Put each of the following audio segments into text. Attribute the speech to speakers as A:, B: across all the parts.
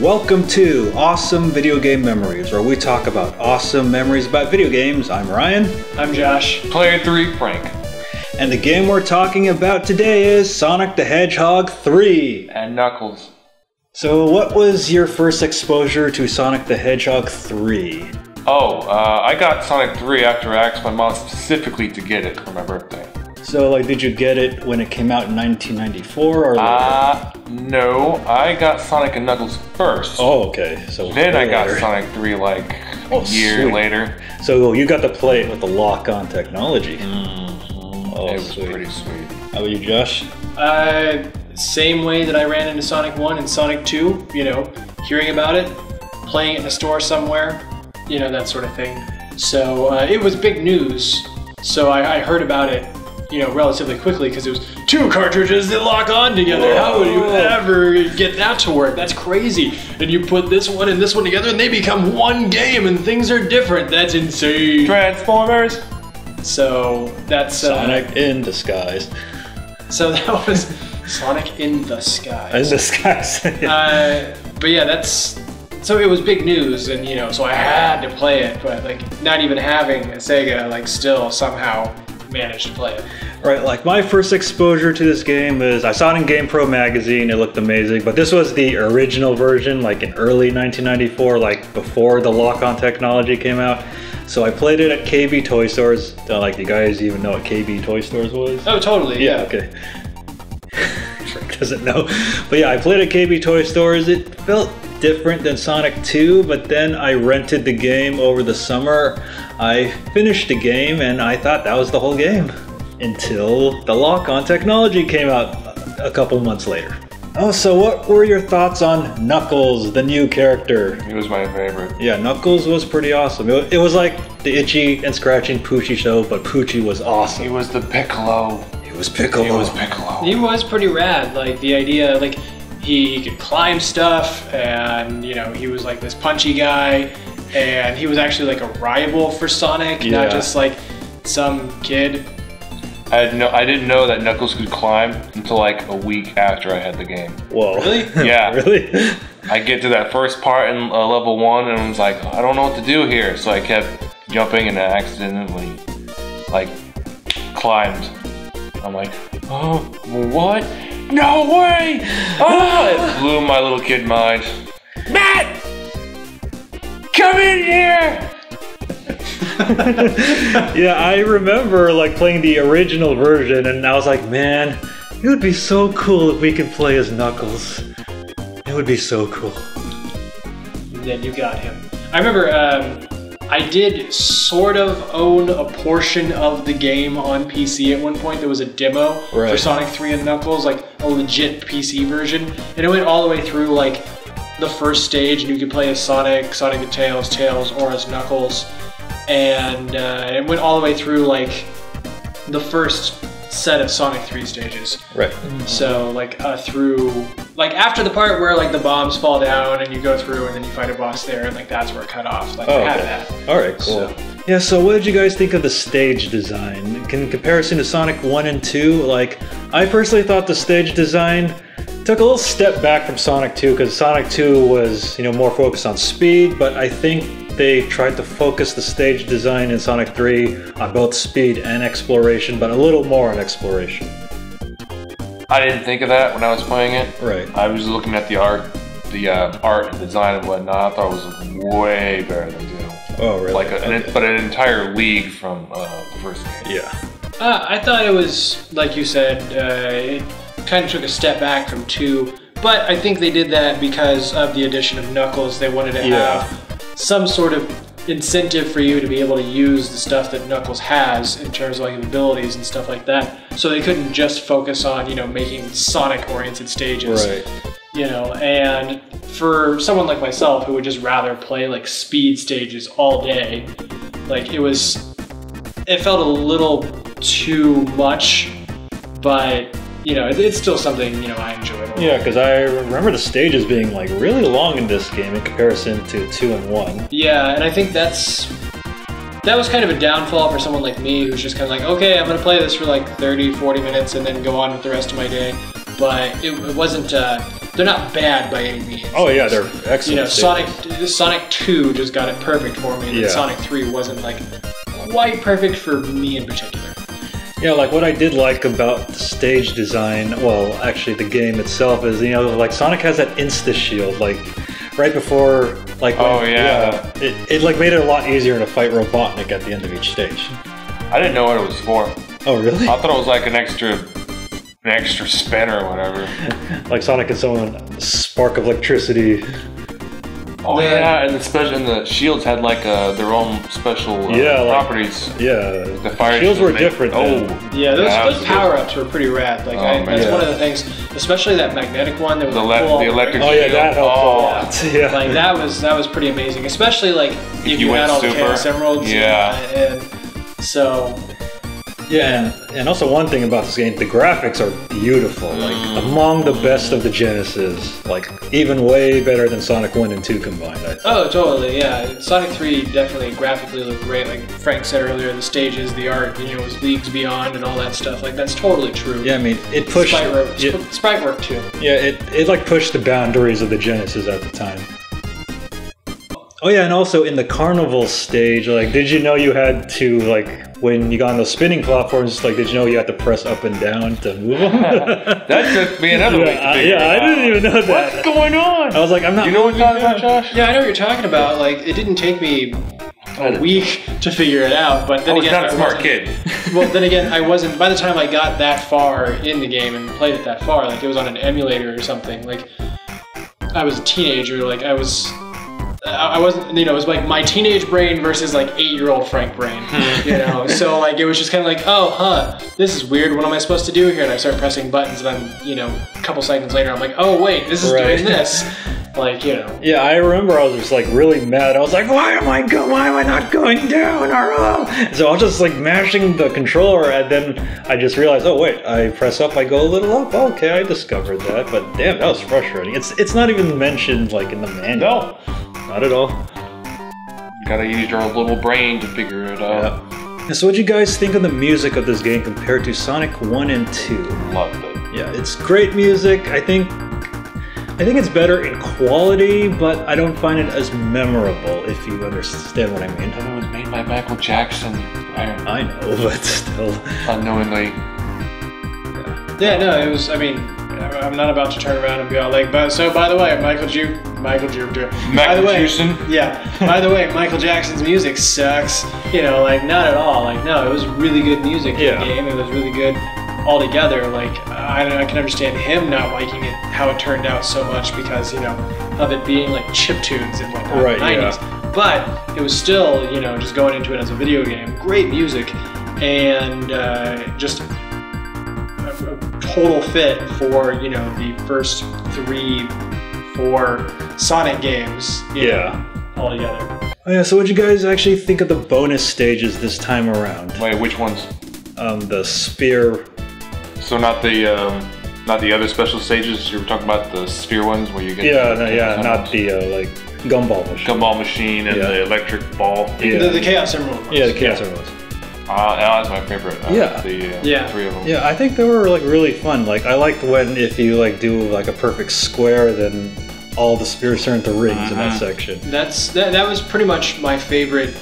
A: Welcome to Awesome Video Game Memories, where we talk about awesome memories about video games. I'm Ryan,
B: I'm Josh.
C: Player 3, Frank.
A: and the game we're talking about today is Sonic the Hedgehog 3.
C: And Knuckles.
A: So, what was your first exposure to Sonic the Hedgehog 3?
C: Oh, uh, I got Sonic 3 after I asked my mom specifically to get it for my birthday.
A: So, like, did you get it when it came out in 1994 or later?
C: Uh, no, I got Sonic and Knuckles first.
A: oh, okay. So
C: Then I got
A: later.
C: Sonic 3 like
A: Oh,
C: a year
A: sweet.
C: later.
A: So you got to play it with the lock-on technology. Oh,
C: it was
A: sweet.
C: pretty sweet.
A: How about you, Josh?
B: Uh, same way that I ran into Sonic 1 and Sonic 2, you know, hearing about it, playing it in a store somewhere, you know, that sort of thing. So uh, it was big news. So I, I heard about it, you know, relatively quickly because it was two cartridges that lock on together. How would you ever get that to work? That's crazy. And you put this one and this one together and they become one game and things are different. That's insane.
C: Transformers?
B: So that's uh,
A: Sonic in disguise.
B: So that was Sonic in the Sky.
A: In disguise.
B: Uh, but yeah, that's so it was big news, and you know, so I had to play it. But like, not even having a Sega, like, still somehow managed to play it.
A: Right, like my first exposure to this game is I saw it in GamePro magazine. It looked amazing, but this was the original version, like in early 1994, like before the lock-on technology came out. So I played it at KB Toy Stores. Uh, like, you guys even know what KB Toy Stores was?
B: Oh, totally.
A: Yeah, okay. Doesn't know. But yeah, I played at KB Toy Stores. It felt different than Sonic 2, but then I rented the game over the summer. I finished the game and I thought that was the whole game until the lock on technology came out a couple months later. Oh, so what were your thoughts on Knuckles, the new character?
C: He was my favorite.
A: Yeah, Knuckles was pretty awesome. It it was like the Itchy and Scratchy Poochie show, but Poochie was awesome.
C: He was the Piccolo.
A: It was Piccolo.
C: He was Piccolo.
B: He was pretty rad. Like the idea, like he could climb stuff, and you know, he was like this punchy guy, and he was actually like a rival for Sonic,
A: Yeah.
B: not just like some kid.
C: I, had no, I didn't know that Knuckles could climb until like a week after I had the game.
A: Whoa.
B: Really?
C: Yeah.
A: really?
C: I get to that first part in uh, level one and I was like, I don't know what to do here. So I kept jumping and I accidentally like climbed. I'm like, oh, what? No way! Oh, it blew my little kid mind. Matt! Come in here!
A: yeah, I remember like playing the original version, and I was like, man, it would be so cool if we could play as Knuckles. It would be so cool.
B: then you got him. I remember um, I did sort of own a portion of the game on PC at one point. There was a demo for Sonic 3 and Knuckles, like a legit PC version, and it went all the way through like the first stage, and you could play as Sonic, Sonic and Tails, Tails, or as Knuckles, and uh, it went all the way through like the first set of Sonic 3 stages.
A: Right.
B: So like uh, through like after the part where like the bombs fall down and you go through and then you fight a boss there and like that's where it cut off. Like
A: Oh, okay.
B: that.
A: All right, cool.
B: So-
A: Yeah, so what did you guys think of the stage design? In comparison to Sonic 1 and 2, like, I personally thought the stage design took a little step back from Sonic 2 because Sonic 2 was, you know, more focused on speed, but I think they tried to focus the stage design in Sonic 3 on both speed and exploration, but a little more on exploration.
C: I didn't think of that when I was playing it.
A: Right.
C: I was looking at the art, the uh, art and design and whatnot. I thought it was way better than two.
A: Oh, really?
C: Like, a, an, but an entire league from uh, the first game.
A: Yeah.
B: Uh, I thought it was like you said, uh, it kind of took a step back from two, but I think they did that because of the addition of Knuckles. They wanted to
A: Yeah.
B: have some sort of incentive for you to be able to use the stuff that Knuckles has in terms of like abilities and stuff like that. So they couldn't just focus on you know making Sonic-oriented stages.
A: Right.
B: you know and for someone like myself who would just rather play like speed stages all day like it was it felt a little too much but you know it, it's still something you know i enjoy.
A: Yeah, because I remember the stages being, like, really long in this game in comparison to 2 and 1.
B: yeah and i think that's that was kind of a downfall for someone like me who's just kind of like okay i'm gonna play this for like 30 40 minutes and then go on with the rest of my day but it, it wasn't. Uh, they're not bad by any means.
A: Oh yeah, they're excellent.
B: you know,
A: stages.
B: Sonic Sonic Two just got it perfect for me, and
A: Yeah.
B: Sonic Three wasn't like quite perfect for me in particular.
A: Yeah, like what I did like about the stage design, well, actually the game itself is, you know, like Sonic has that insta shield, like right before, like when-
C: Oh, yeah.
A: it, it like made it a lot easier to fight Robotnik at the end of each stage.
C: I didn't know what it was for.
A: Oh really?
C: I thought it was like an extra, an extra spin or whatever.
A: like Sonic can summon a spark of electricity.
C: Oh
B: Yeah.
C: yeah, and the special and the shields had like uh, their own special uh,
A: Yeah, like-
C: properties.
A: Yeah,
C: The fire
A: shields were
C: make-
A: different.
C: Oh,
A: then.
B: Yeah, those,
C: that was
B: those power ups were pretty rad. Like
C: Oh,
B: I, that's
A: Yeah.
B: one of the things, especially that magnetic one that was
C: The
B: like,
C: le-
B: full
C: the
B: all-
C: electric
A: Oh yeah, that helped
C: Oh.
A: a lot. Yeah.
B: Like that was that was pretty amazing, especially like if,
C: you
B: you, had
C: went
B: all the
C: super.
B: Chaos Emeralds.
C: Yeah.
B: and so
A: Yeah, and, and also one thing about this game, the graphics are beautiful. Like mm. among the best of the Genesis. Like even way better than Sonic One and Two combined. I
B: Oh, totally. Yeah, Sonic Three definitely graphically looked great. Like Frank said earlier, the stages, the art, you know, was leagues beyond and all that stuff. Like that's totally true.
A: Yeah, I mean, it pushed.
B: Sprite work,
A: yeah,
B: sp- sprite work too.
A: yeah, it, it like pushed the boundaries of the Genesis at the time. Oh yeah, and also in the carnival stage, like, did you know you had to like when you got on those spinning platforms? Like, did you know you had to press up and down to move them?
C: that took me another week to
A: yeah, I,
C: figure
A: yeah, I didn't even know that.
C: What's going on?
A: I was like, I'm not.
C: you know what you're talking about. Josh?
B: Yeah, I know what you're talking about. Like it didn't take me a week to figure it out, but then
C: I was
B: again,
C: not a smart kid.
B: well, then again, I wasn't. By the time I got that far in the game and played it that far, like it was on an emulator or something. Like I was a teenager. Like I was. I I wasn't, you know, it was like my teenage brain versus like eight-year-old Frank brain, hmm. you know. So like it was just kind of like, oh, huh, this is weird. What am I supposed to do here? And I start pressing buttons, and then you know, a couple seconds later, I'm like, oh wait, this is
A: Right.
B: doing this. Like you know,
A: Yeah, I remember I was just like really mad. I was like, why am I go? Why am I not going down? Or oh. so I was just like mashing the controller, and then I just realized, oh wait, I press up, I go a little up. Okay, I discovered that. But damn, that was frustrating. It's it's not even mentioned like in the manual.
C: No.
A: Not at all.
C: You gotta use your little brain to figure it out.
A: Yeah. So, what do you guys think of the music of this game compared to Sonic One and Two?
C: Loved it.
A: Yeah, it's great music. I think I think it's better in quality, but I don't find it as memorable if you understand what I mean.
C: It was made by Michael Jackson. I-
A: I know, but still.
C: Unknowingly.
B: Yeah, no, it was. I mean, I'm not about to turn around and be all like, but so by the way, Michael Ju, Michael Ju, by the way,
C: Jackson?
B: yeah. By the way, Michael Jackson's music sucks. You know, like not at all. Like no, it was really good music in
A: Yeah.
B: the game. It was really good altogether. Like I, I can understand him not liking it, how it turned out so much because you know of it being like chip tunes and whatnot
A: Right,
B: in the 90s. But it was still, you know, just going into it as a video game. Great music, and uh, just a, a total fit for you know the first three, four Sonic games. you know,
A: Yeah.
B: all together.
A: Oh, yeah, so what'd you guys actually think of the bonus stages this time around?
C: Wait, which ones?
A: Um, the spear.
C: So not the um, not the other special stages. You were talking about the sphere ones where you get.
A: Yeah,
C: the
A: no, yeah,
C: Chaos
A: not
C: Emeralds.
A: the uh, like gumball machine.
C: gumball machine and
A: Yeah.
C: the electric ball.
A: Yeah.
B: The, the Chaos Emerald. ones.
A: Yeah, the chaos emeralds.
C: Uh, that's my favorite. Uh,
A: Yeah.
C: The uh,
B: Yeah.
C: three of them.
A: Yeah, I think they were like really fun. Like I liked when if you like do like a perfect square, then all the turn to rings in that
C: Mhm.
A: section.
B: That's that, that was pretty much my favorite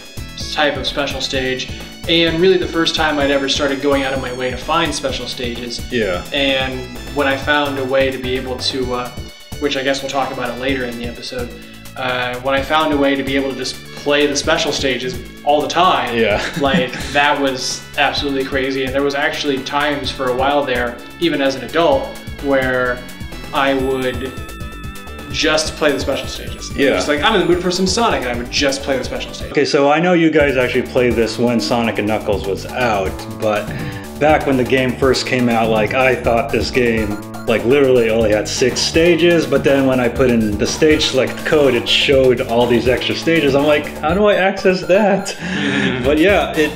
B: type of special stage, and really the first time I'd ever started going out of my way to find special stages.
A: Yeah.
B: And when I found a way to be able to, uh, which I guess we'll talk about it later in the episode, uh, when I found a way to be able to just play the special stages all the time,
A: Yeah.
B: like that was absolutely crazy. And there was actually times for a while there, even as an adult, where I would just play the special stages.
A: Yeah.
B: Just like I'm in the mood for some Sonic, and I would just play the special stages.
A: Okay, so I know you guys actually played this when Sonic and Knuckles was out, but back when the game first came out, like I thought this game like literally only had six stages, but then when I put in the stage select code, it showed all these extra stages. I'm like, how do I access that? but yeah, it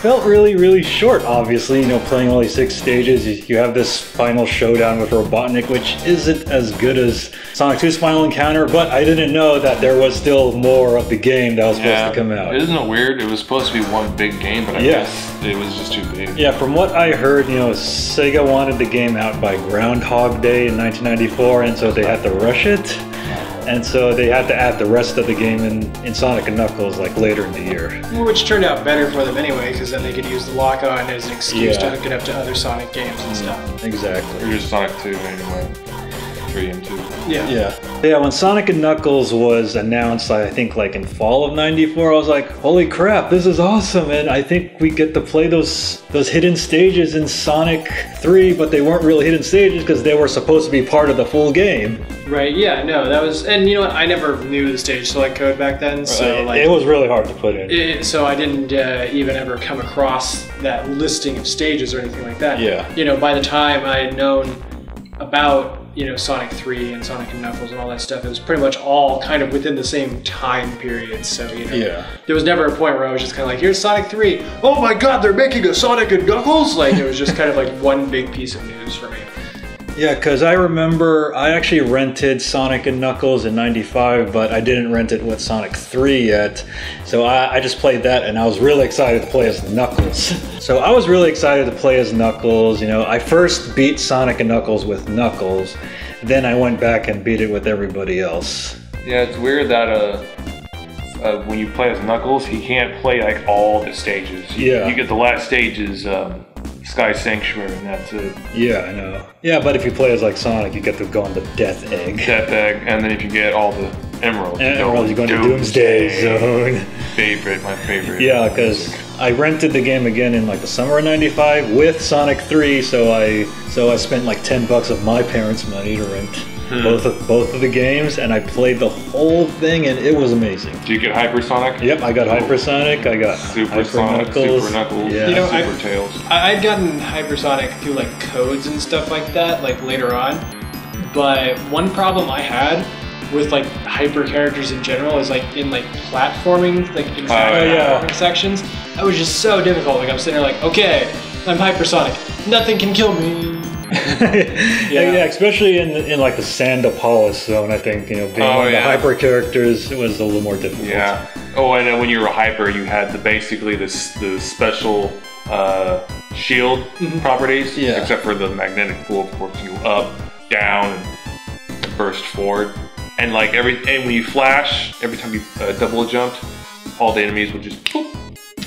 A: felt really, really short, obviously. You know, playing only six stages, you- you have this final showdown with Robotnik, which isn't as good as Sonic 2's final encounter, but I didn't know that there was still more of the game that was supposed to come out.
C: Isn't it weird? It was supposed to be one big game, but I
A: Yeah.
C: guess it was just too big.
A: Yeah, from what I heard, you know, Sega wanted the game out by Groundhog Day in 1994, and so they had to rush it. And so they had to add the rest of the game in, in Sonic and Knuckles like later in the year.
B: Which turned out better for them anyway, because then they could use the lock on as an excuse
A: Yeah.
B: to hook it up to other Sonic games and mm-hmm. stuff.
A: Exactly.
C: Or just Sonic 2 anyway. 3 and 2.
B: Yeah.
A: Yeah. Yeah, when Sonic and Knuckles was announced, I think like in fall of 94, I was like, holy crap, this is awesome. And I think we get to play those those hidden stages in Sonic 3, but they weren't really hidden stages because they were supposed to be part of the full game.
B: Right. Yeah. No, that was, and you know what? I never knew the stage select code back then, so like.
A: it was really hard to put in.
B: it- so I didn't uh, even ever come across that listing of stages or anything like that.
A: Yeah.
B: You know, by the time I had known about you know Sonic 3 and Sonic and Knuckles and all that stuff, it was pretty much all kind of within the same time period. So you know,
A: Yeah.
B: there was never a point where I was just kind of like, "Here's Sonic 3. Oh my God, they're making a Sonic and Knuckles!" Like it was just kind of like one big piece of news for me.
A: Yeah, because I remember I actually rented Sonic and Knuckles in 95, but I didn't rent it with Sonic 3 yet. So I, I just played that and I was really excited to play as Knuckles. So I was really excited to play as Knuckles. You know, I first beat Sonic and Knuckles with Knuckles, then I went back and beat it with everybody else.
C: Yeah, it's weird that uh, uh, when you play as Knuckles, he can't play like all the stages. You,
A: Yeah.
C: You get the last stage is um, Sky Sanctuary, and that's it.
A: Yeah, I know. Yeah, but if you play as like Sonic, you get to go on the Death Egg.
C: Death Egg, and then if you get all the emeralds,
A: And
C: you go
A: Emerald, you go into Doomsday Zone.
C: Favorite, my favorite.
A: Yeah, because I rented the game again in like the summer of '95 with Sonic 3, so I so I spent like 10 bucks of my parents' money to rent Hmm. both of both of the games, and I played the whole thing, and it was amazing.
C: Did you get Hypersonic?
A: Yep, I got Hypersonic, I got
C: Super
A: Hyper
C: Sonic,
A: Knuckles.
C: Super Knuckles,
A: Yeah.
B: You know, I-
C: Super Tails.
B: I- I'd gotten hypersonic through like codes and stuff like that, like later on. But one problem I had with like hyper characters in general is like in like platforming, like exact
C: Oh,
A: yeah.
B: platforming sections. That was just so difficult. Like I'm sitting there like, okay, I'm hypersonic, nothing can kill me.
A: yeah. yeah, especially in in like the Sandopolis zone, I think you know being
C: Oh,
A: one of
C: yeah.
A: the hyper characters was a little more difficult.
C: Yeah. Oh, and then when you were hyper, you had the basically this the special uh, shield properties.
A: Mm-hmm. Yeah.
C: Except for the magnetic pull, of course, you up, down, and burst forward. And like every and when you flash, every time you uh, double jumped, all the enemies would just boop,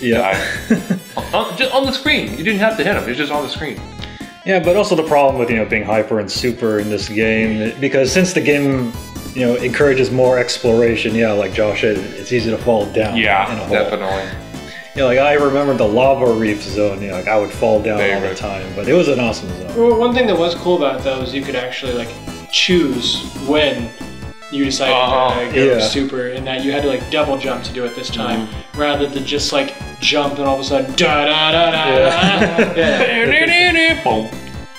A: yeah.
C: die on, just on the screen. You didn't have to hit them; it's just on the screen.
A: Yeah, but also the problem with you know being hyper and super in this game because since the game you know encourages more exploration, yeah, like Josh said, it's easy to fall down. in a
C: Yeah,
A: hole.
C: definitely.
A: Yeah, like I remember the lava reef zone. You know, like I would fall down all the time, but it was an awesome zone.
B: Well, one thing that was cool about it though is you could actually like choose when you decided
C: Uh-huh.
B: to go
A: Yeah.
B: super, and that you had to like double jump to do it this time, rather than just like jump and all of a sudden da da da da.
A: Yeah.
B: yeah.
C: Boom.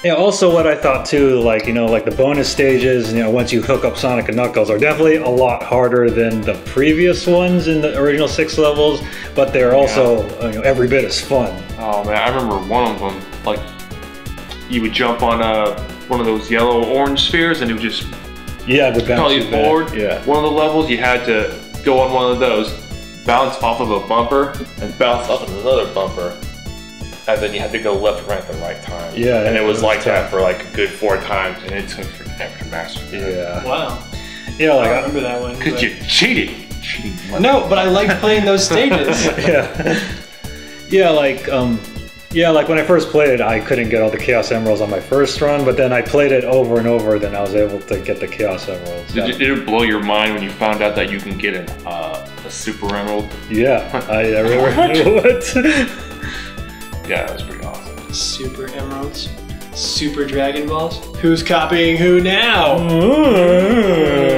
A: Yeah. Also, what I thought too, like you know, like the bonus stages, you know, once you hook up Sonic and Knuckles, are definitely a lot harder than the previous ones in the original six levels, but they're also uh, you know, every bit as fun.
C: Oh man, I remember one of them. Like, you would jump on a one of those yellow orange spheres, and it would just
A: Yeah, the bounce
C: propel you
A: you back.
C: forward.
A: Yeah.
C: One of the levels, you had to go on one of those, bounce off of a bumper, and bounce off of another bumper, and then you had to go left, right, at the right time.
A: Yeah,
C: and it
A: it
C: was
A: was
C: like that for like a good four times, and it took forever to master. that.
A: Yeah.
B: Wow,
A: Yeah, like I,
B: remember that one.
C: Cause
B: but-
C: you cheated. Cheating.
B: No, but I liked playing those stages.
A: yeah. yeah, like um yeah, like when I first played it, I couldn't get all the Chaos Emeralds on my first run, but then I played it over and over, then I was able to get the Chaos Emeralds.
C: Did, you- did it blow your mind when you found out that you can get an, uh, a super emerald?
A: Yeah, I, I remember what?
C: Yeah, that was pretty awesome.
B: Super emeralds, super Dragon Balls. Who's copying who now? Mm.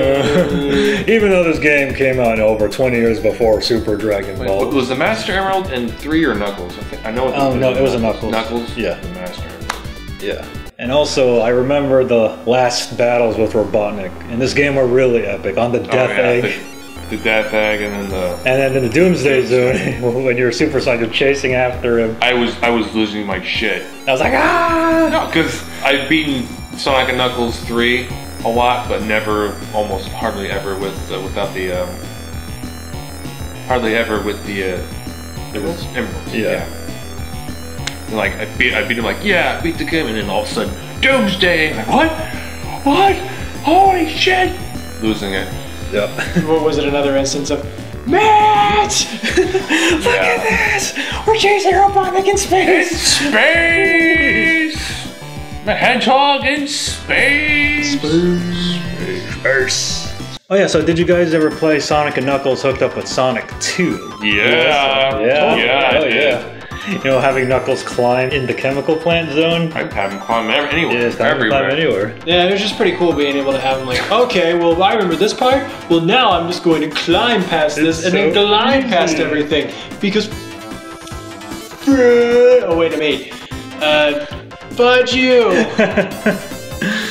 A: Even though this game came out over 20 years before Super Dragon
C: Wait,
A: Ball.
C: was the Master Emerald in three or Knuckles? I, think, I know.
A: Oh, no, it was a Knuckles.
C: Knuckles.
A: Yeah.
C: The Master. Emerald.
A: Yeah. And also, I remember the last battles with Robotnik in this game were really epic. On the oh, Death
C: Oh, yeah,
A: Egg.
C: The- death egg, and then the.
A: And then in the Doomsday Zone, when you're Super Sonic, you're chasing after him.
C: I was I was losing my shit.
A: I was like, ah!
C: No, because I've beaten Sonic and Knuckles three a lot, but never, almost hardly ever with uh, without the um, hardly ever with the uh,
B: Emeralds?
C: emeralds.
A: Yeah.
C: And, like I beat I beat him like yeah I beat the game, and then all of a sudden Doomsday. Like what? What? Holy shit! Losing it.
A: Yep.
B: What was it? Another instance of Matt. Look
C: Yeah.
B: this. We're chasing Robotnik in space.
C: In Space. The hedgehog in space.
A: Verse. Oh yeah, so did you guys ever play Sonic and Knuckles hooked up with Sonic 2?
C: Yeah.
A: Yeah.
C: Yeah. I
A: Oh,
C: did.
A: yeah. You know, having Knuckles climb in the chemical plant zone?
C: I haven't climbed ev- anywhere.
A: Yeah, it's not
C: everywhere.
A: climb anywhere.
B: Yeah, it was just pretty cool being able to have him like, okay, well, I remember this part. Well, now I'm just going to climb past this
A: It's
B: and then
A: so
B: glide past everything because. Oh wait a minute. Uh, fudge you.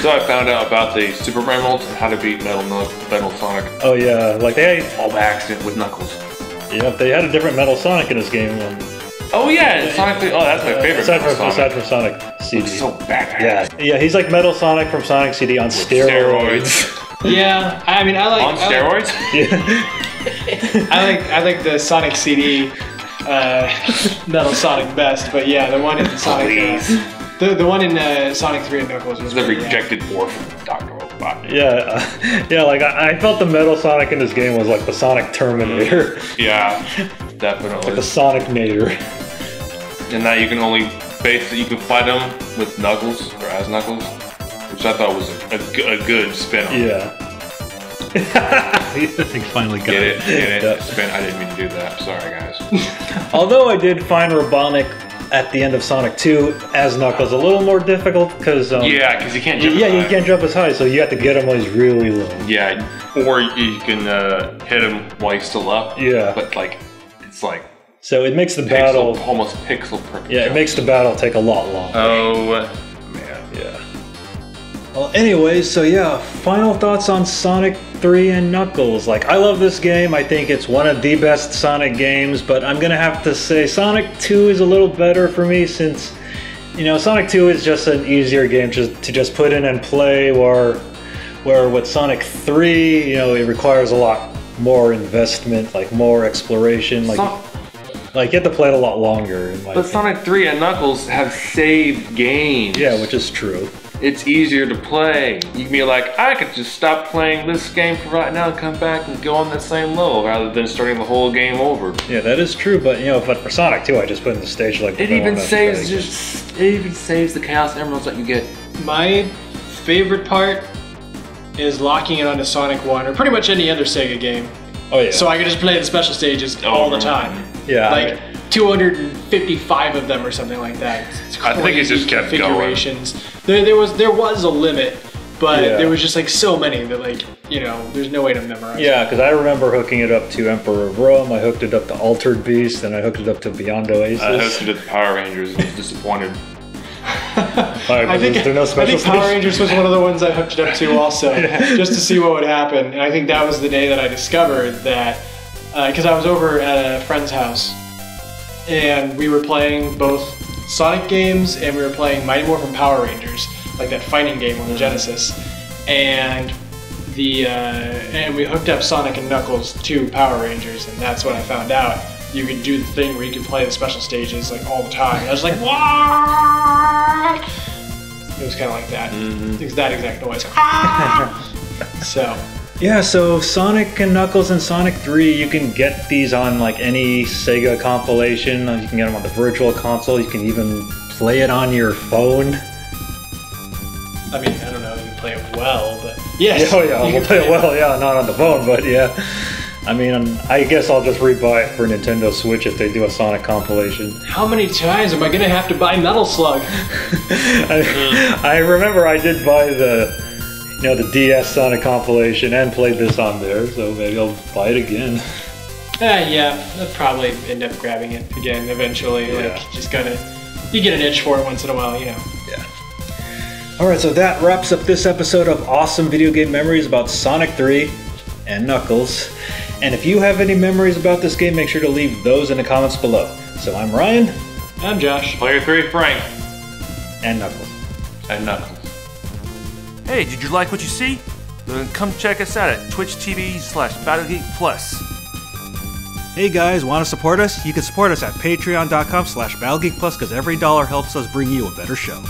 C: So I found out about the Super Emeralds and how to beat Metal, Metal Sonic
A: Oh yeah, like they
C: all by accident with Knuckles.
A: yeah, they had a different Metal Sonic in this game. Um,
C: Oh yeah, and Sonic. Oh, that's my favorite.
A: aside
C: Metal
A: from
C: Sonic.
A: aside from Sonic CD.
C: Looks so badass.
A: yeah, yeah, he's like Metal Sonic from Sonic CD on steroids.
C: Steroids.
B: yeah, I mean, I like
C: On
B: I like-
C: steroids?
A: yeah.
B: I like I like the Sonic CD, uh, Metal Sonic best, but yeah, the one in Sonic.
C: Please.
B: Uh, the, the one in uh, Sonic 3 and Knuckles was
C: The
B: pretty, yeah.
C: rejected orphan Dr. Robotnik.
A: Yeah, uh, yeah, like I, I felt the Metal Sonic in this game was like the Sonic Terminator,
C: Yeah, definitely. like the.
A: Sonic Nader.
C: And now you can only basically you can fight them with Knuckles or as Knuckles, which I thought was a good spin. on it.
A: Yeah. he finally got
C: Get it? Get it?
A: Yeah.
C: Spin. I didn't mean to do that. Sorry, guys.
A: Although I did find Robotnik at the end of Sonic 2 as Knuckles a little more difficult because um,
C: yeah, because you can't jump.
A: yeah,
C: high.
A: you can't jump as high, so you have to get him while he's really low.
C: Yeah, or you can uh, hit him while he's still up.
A: Yeah.
C: But like, it's like
A: So it makes the
C: pixel,
A: battle,
C: almost pixel perfect.
A: yeah, it makes the battle take a lot longer.
C: Oh uh, man.
A: Yeah. Well, anyway, so yeah, final thoughts on Sonic 3 and Knuckles. Like, I love this game. I think it's one of the best Sonic games, but I'm gonna have to say Sonic 2 is a little better for me since, you know, Sonic 2 is just an easier game to, to just put in and play, where, where with Sonic 3, you know, it requires a lot more investment, like more exploration, like,
C: Son-
A: like you have to play it a lot longer. In my
C: but
A: opinion.
C: Sonic 3 and Knuckles have saved games.
A: yeah, which is true.
C: it's easier to play. You can be like, I could just stop playing this game for right now and come back and go on that same level rather than starting the whole game over.
A: Yeah, that is true, but you know, but for Sonic 2, I just put in the stage like
C: It even saves just it even saves the Chaos Emeralds that you get.
B: My favorite part is locking it onto Sonic 1 or pretty much any other Sega game.
A: Oh yeah.
B: So I can just play the special stages all the mm-hmm. time.
A: Yeah.
B: Like 255 of them or something like that. It's
C: I think it just kept going.
B: configurations. There, there was there was a limit, but
A: Yeah.
B: there was just like so many that like you know there's no way to memorize.
A: yeah, because I remember hooking it up to Emperor of Rome. I hooked it up to Altered Beast, and I hooked it up to Beyond Oasis.
C: I hosted at the Power Rangers and was disappointed.
A: Alright,
B: I think,
A: was there no
B: I think Power? Rangers was one of the ones I hooked it up to also, just to see what would happen. And I think that was the day that I discovered that, Uh, because I was over at a friend's house, and we were playing both Sonic games and we were playing Mighty Morphin Power Rangers, like that fighting game on the mm-hmm. Genesis, and the uh, and we hooked up Sonic and Knuckles to Power Rangers, and that's when I found out you could do the thing where you could play the special stages like all the time. I was like, what? It was kind of like that. Mm-hmm. It's that exact noise. so,
A: Yeah, so Sonic and Knuckles and Sonic 3, you can get these on like any Sega compilation. Uh, you can get them on the Virtual Console. You can even play it on your phone.
B: I mean, I don't know if you play it well, but yes.
A: oh yeah,
B: you
A: we'll
B: can
A: play it well. Yeah, not on the phone, but yeah. I mean, um, I guess I'll just rebuy it for Nintendo Switch if they do a Sonic compilation.
B: How many times am I gonna have to buy Metal Slug?
A: I, I remember I did buy the, you know, the DS Sonic compilation and played this on there, so maybe I'll buy it again.
B: Uh, yeah, I'll probably end up grabbing it again eventually.
A: Yeah.
B: Like, just gotta, you get an itch for it once in a while, you know. Yeah.
A: All right, so that wraps up this episode of awesome video game memories about Sonic 3 and Knuckles.
D: And if you have any memories about this game, make sure to leave those in the comments below. So I'm Ryan
B: I'm Josh.
E: Player three, Frank
D: and Knuckles.
E: and Knuckles.
C: Hey, did you like what you see? Then come check us out at Twitch TV slash BattleGeek Plus.
A: Hey guys, want to support us? You can support us at patreon.com slash battlegeekplus because every dollar helps us bring you a better show.